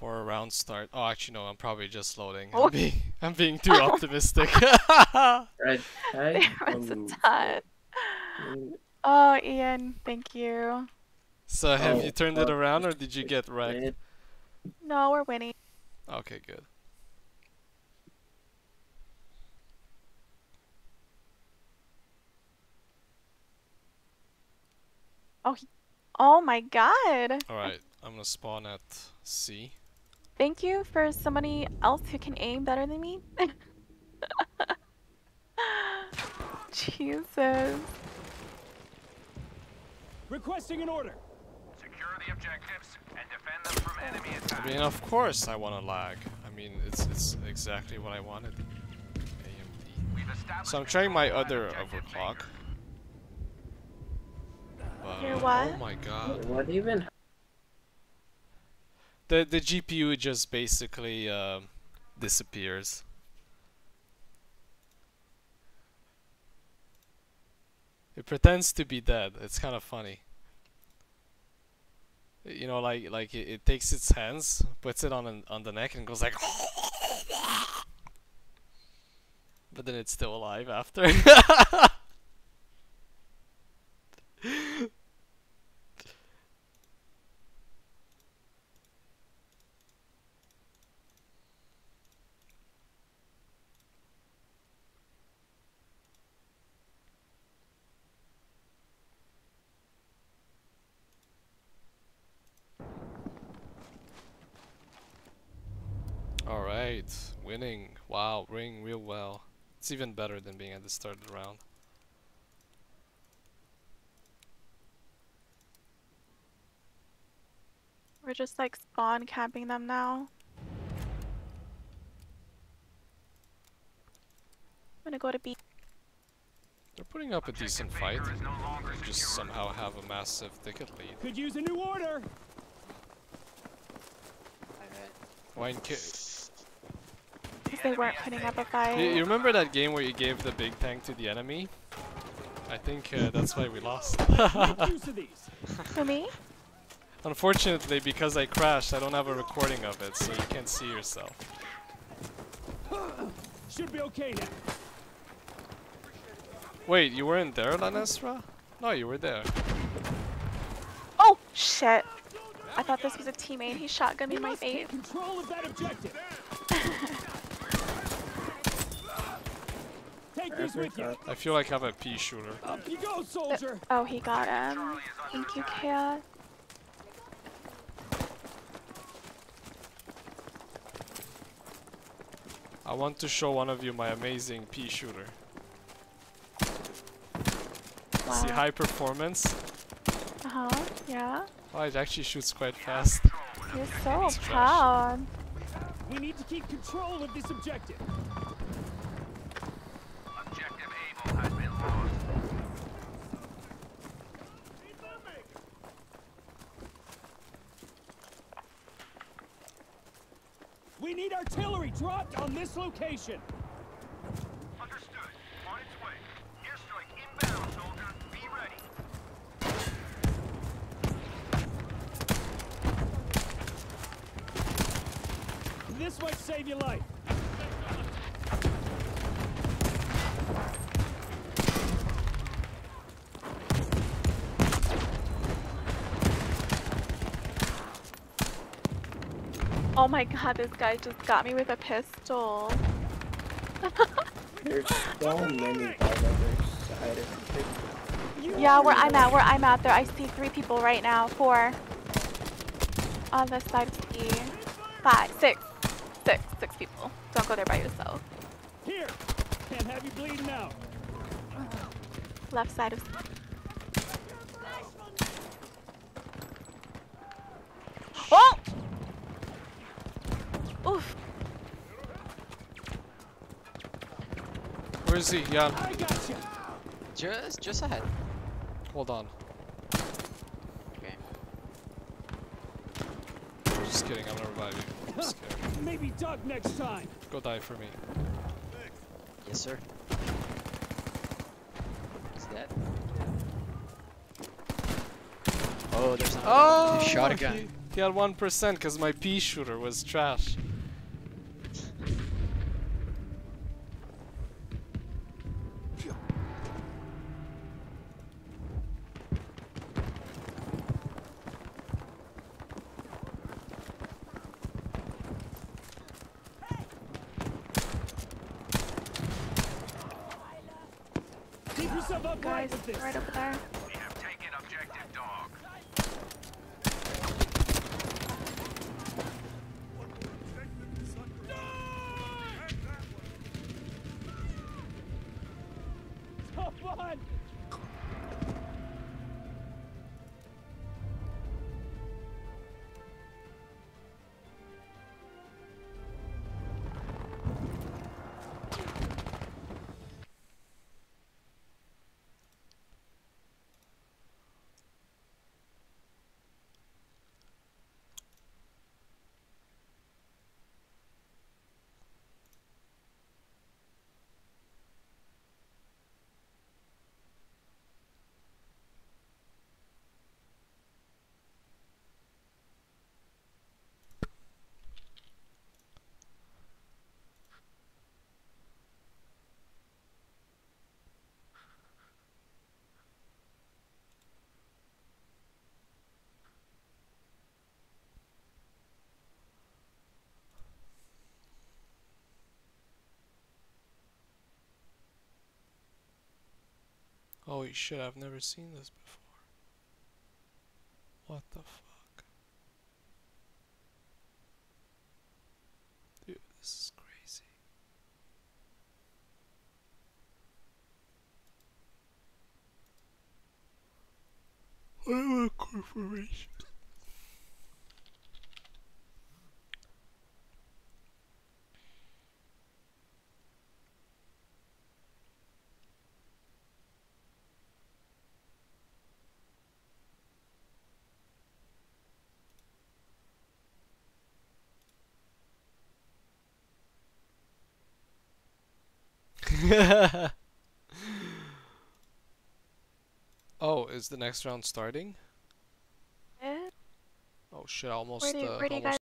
for a round start. Oh, actually no, I'm probably just loading. Oh. I'm being, I'm being too optimistic. Red tag. There was a um, ton. Oh, Ian, thank you. so have Oh, you turned it uh, around or did you get wrecked? No, we're winning. Okay, good. Oh, Oh my god. Alright, I'm gonna spawn at C. Thank you for somebody else who can aim better than me. Jesus. Requesting an order. Secure the objectives and defend them from enemy attack. I mean, of course I wanna lag. I mean, it's it's exactly what I wanted. AMD. So I'm trying my other overclock. Baker. But, Your Oh my god. What even? The the GPU just basically um disappears. It pretends to be dead. It's kind of funny. You know, like like it, it takes its hands, puts it on an, on the neck, and goes like. But then it's still alive after. winning. Wow, ring real well. It's even better than being at the start of the round. We're just like spawn camping them now. I'm gonna go to B. They're putting up a decent fight. No They just somehow have a massive ticket lead. Could use a new order. Why in ki- Because they weren't putting up a fight. you, you remember that game where you gave the big tank to the enemy? I think uh, that's why we lost. Make use of these. For me? Unfortunately, because I crashed, I don't have a recording of it, so you can't see yourself. Should be okay now. Wait, you weren't there, Lanesra? No, you were there. Oh, shit. I thought this was a teammate. He shotgunned me in my must face. control of that objective. Take with you. I feel like I have a pea shooter. Up you go, soldier. Oh, he got him. Thank you, Kat. I want to show one of you my amazing pea shooter. Wow. See high performance? Uh-huh, yeah. Oh, it actually shoots quite fast. You're so proud. We need to keep control of this objective. Objective We need artillery dropped on this location. Understood. On its way. Airstrike inbound, soldier. Be ready. This might save your life. Oh my god, this guy just got me with a pistol. There's so many on the other side of the You Yeah, where I'm at, where I'm at there, I see three people right now. Four. On this side of C. Five, six, six, six people. Don't go there by yourself. Here. Can't have you bleeding out. Left side of Oh! Where is he? Jan, I got you. Just, just ahead. hold on. Okay. Just kidding, I'm gonna revive you. I'm scared. Maybe duck next time. Go die for me. Yes, sir. Is that? Oh, there's another. Oh! He shot a gun. He, he He had 1% because my pea shooter was trash. Guys, with this. right over there. We have taken objective dog. Come on. Oh, Holy shit, I've never seen this before. What the fuck? Dude, this is crazy. What a corporation? oh, is the next round starting? Eh? Oh shit, I almost Where do you- uh, where do you almost